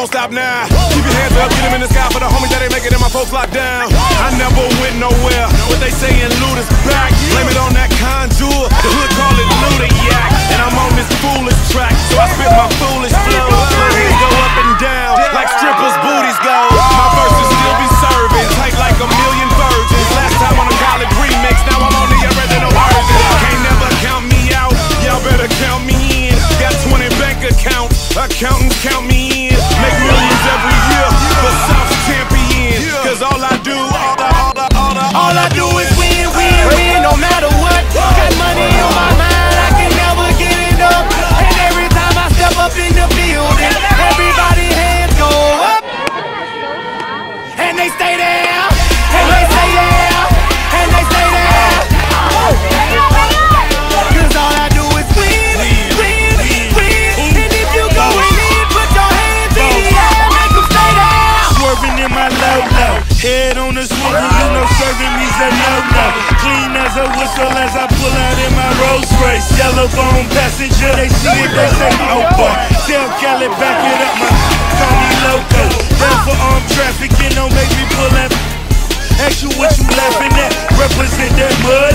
won't stop now. Keep your hands up, get them in the sky for the homies that ain't making it my folks locked down. head on the swivel, you know serving me's a no-no. Clean as a whistle as I pull out in my Rolls Royce. Yellow bone passenger, they see it, they say, oh boy. Tell Cali, back it up, my call me loco. Down for armed and don't make me pull that Ask you what you laughing at, represent that mud.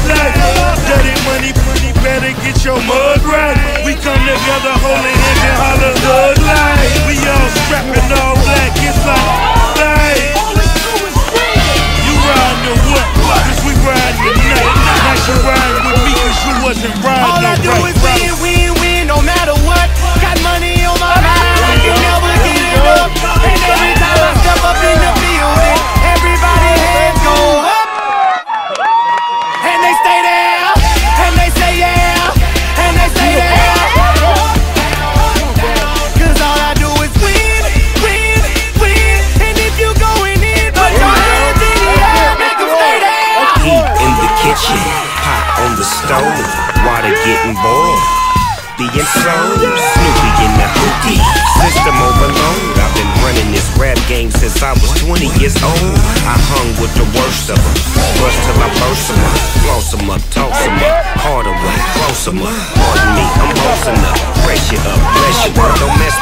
water getting boiled. Being thrown, Snoopy in the hoodie, System overload. I've been running this rap game since I was 20 years old. I hung with the worst of them. Bust till I burst them up. Floss them up, toss them up. Hard away, close them up. Pardon me, I'm bossing up. fresh it up, fresh it up. Don't mess